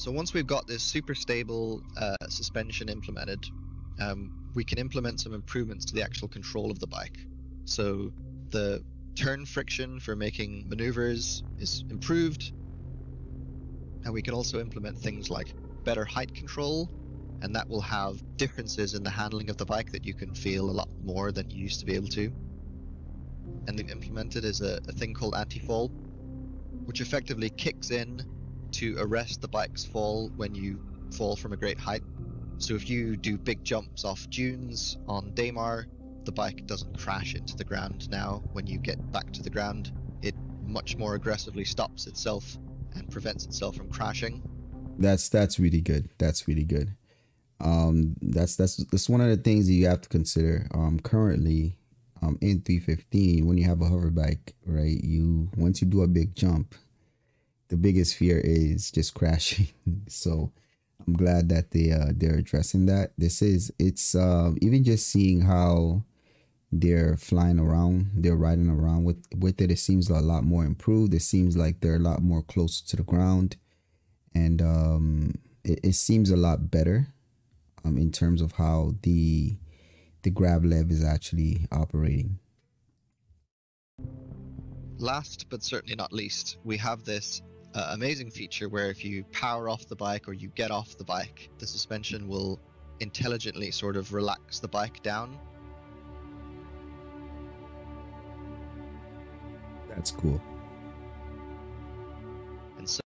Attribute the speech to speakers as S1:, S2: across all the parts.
S1: So once we've got this super stable uh, suspension implemented, um, we can implement some improvements to the actual control of the bike. So the turn friction for making maneuvers is improved, and we can also implement things like better height control, and that will have differences in the handling of the bike that you can feel a lot more than you used to be able to. And the implemented is a, a thing called anti-fall, which effectively kicks in to arrest the bike's fall when you fall from a great height. So if you do big jumps off dunes on Daymar, the bike doesn't crash into the ground now when you get back to the ground. It much more aggressively stops itself and prevents itself from crashing.
S2: That's that's really good. That's really good. Um, that's that's that's one of the things that you have to consider. Um, currently, um, in 315, when you have a hover bike, right? You once you do a big jump, the biggest fear is just crashing. so I'm glad that they uh, they're addressing that. This is it's uh, even just seeing how they're flying around, they're riding around with with it. It seems a lot more improved. It seems like they're a lot more closer to the ground, and um, it, it seems a lot better um, in terms of how the the GravLev is actually operating.
S1: Last but certainly not least, we have this uh, amazing feature where if you power off the bike or you get off the bike, the suspension will intelligently sort of relax the bike down.
S2: That's cool.
S1: And so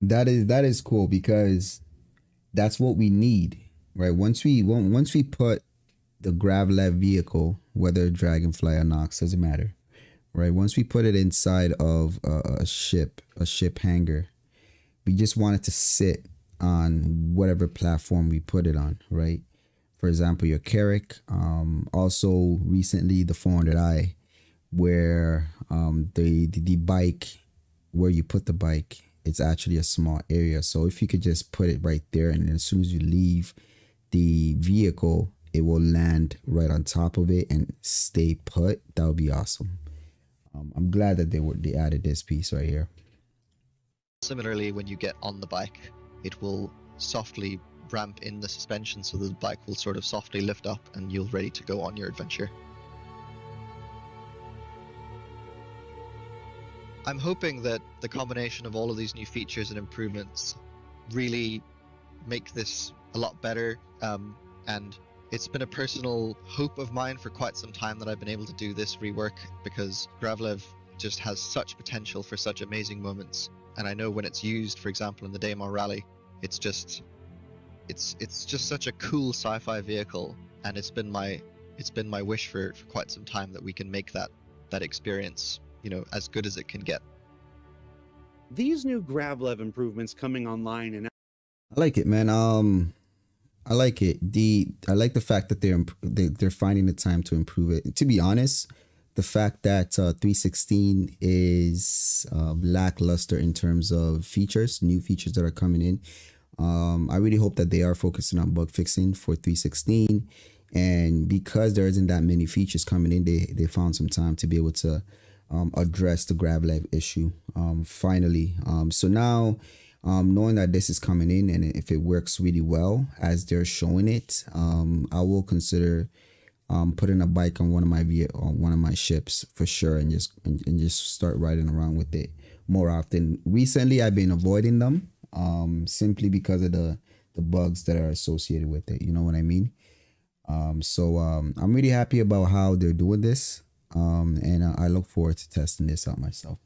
S2: that is that is cool because that's what we need, right? Once we once we put the GravLev vehicle, whether Dragonfly or Nox, doesn't matter right? Once we put it inside of a, a ship, a ship hangar, we just want it to sit on whatever platform we put it on, right? For example, your Carrack. Um, also, recently the 400i, where um, the, the the bike, where you put the bike, it's actually a small area. So if you could just put it right there, and as soon as you leave the vehicle, it will land right on top of it and stay put. That would be awesome um, I'm glad that they were they added this piece right here.
S1: Similarly, when you get on the bike, it will softly ramp in the suspension so the bike will sort of softly lift up and you're ready to go on your adventure. I'm hoping that the combination of all of these new features and improvements really make this a lot better um, and it's been a personal hope of mine for quite some time that I've been able to do this rework because GravLev just has such potential for such amazing moments. And I know when it's used, for example, in the Daymar Rally, it's just it's it's just such a cool sci-fi vehicle and it's been my it's been my wish for, for quite some time that we can make that that experience, you know, as good as it can get.
S3: These new GravLev improvements coming online and
S2: I like it, man. Um I like it. The I like the fact that they're they, they're finding the time to improve it. To be honest, the fact that uh, 316 is uh, lackluster in terms of features, new features that are coming in. Um, I really hope that they are focusing on bug fixing for 316, and because there isn't that many features coming in, they they found some time to be able to um, address the grab GravLev issue. Um, finally, um, so now um, knowing that this is coming in and if it works really well as they're showing it, um, I will consider um, putting a bike on one of my on one of my ships for sure and just and, and, just start riding around with it more often. Recently, I've been avoiding them um, simply because of the the bugs that are associated with it. You know what I mean? Um, so um, I'm really happy about how they're doing this, um, and I look forward to testing this out myself.